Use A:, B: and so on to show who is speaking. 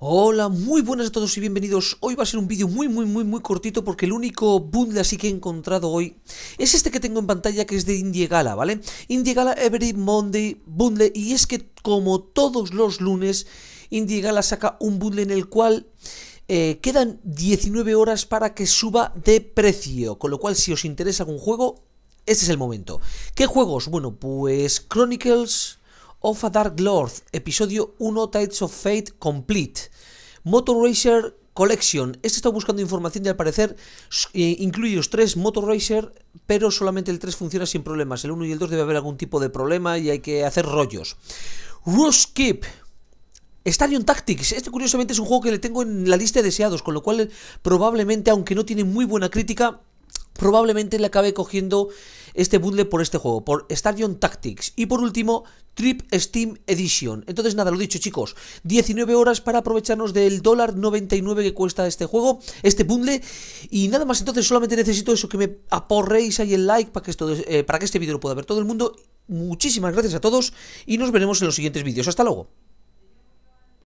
A: Hola, muy buenas a todos y bienvenidos. Hoy va a ser un vídeo muy muy muy muy cortito porque el único bundle así que he encontrado hoy es este que tengo en pantalla que es de Indie Gala, ¿vale? Indie Gala Every Monday Bundle y es que como todos los lunes Indie Gala saca un bundle en el cual eh, quedan 19 horas para que suba de precio, con lo cual si os interesa algún juego, este es el momento. ¿Qué juegos? Bueno, pues Chronicles of a Dark Lord, episodio 1 Tides of Fate Complete. Motor Racer Collection. Este está buscando información y al parecer eh, incluye los tres Motor Racer, pero solamente el 3 funciona sin problemas. El 1 y el 2 debe haber algún tipo de problema y hay que hacer rollos. Ruskip. Stadium Tactics, este curiosamente es un juego que le tengo en la lista de deseados, con lo cual probablemente, aunque no tiene muy buena crítica, probablemente le acabe cogiendo este bundle por este juego, por Stadium Tactics. Y por último, Trip Steam Edition. Entonces nada, lo dicho chicos, 19 horas para aprovecharnos del dólar 99 que cuesta este juego, este bundle. Y nada más, entonces solamente necesito eso, que me aporréis ahí el like para que, esto, eh, para que este vídeo lo pueda ver todo el mundo. Muchísimas gracias a todos y nos veremos en los siguientes vídeos. Hasta luego.